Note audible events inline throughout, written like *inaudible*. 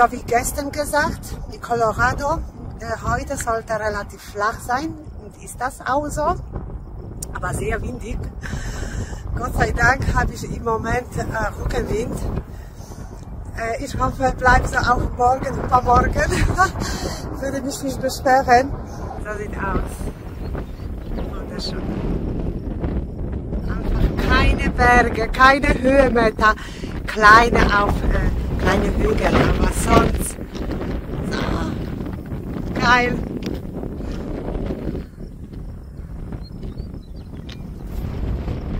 So wie gestern gesagt, in Colorado, äh, heute sollte relativ flach sein und ist das auch so, aber sehr windig. Gott sei Dank habe ich im Moment äh, Rückenwind. Äh, ich hoffe, bleibt so auch morgen, übermorgen. *laughs* Würde mich nicht beschweren. So sieht aus. Wunderschön. Einfach keine Berge, keine Höhenmeter, kleine auf äh, kleine Hügel, aber sonst so geil.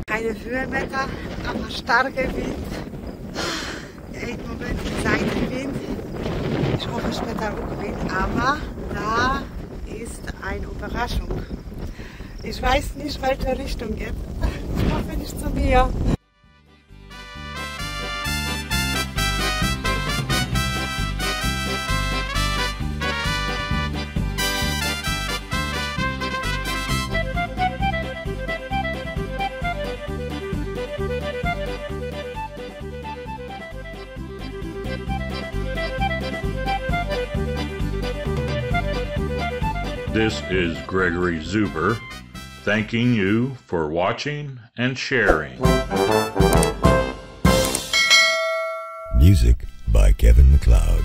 Keine Höhenmeter, aber starker Wind. Im Moment Seitenwind. Ich hoffe später Rückwind, aber da ist eine Überraschung. Ich weiß nicht, welche Richtung jetzt. Ich hoffe nicht zu mir. This is Gregory Zuber, thanking you for watching and sharing. Music by Kevin McLeod.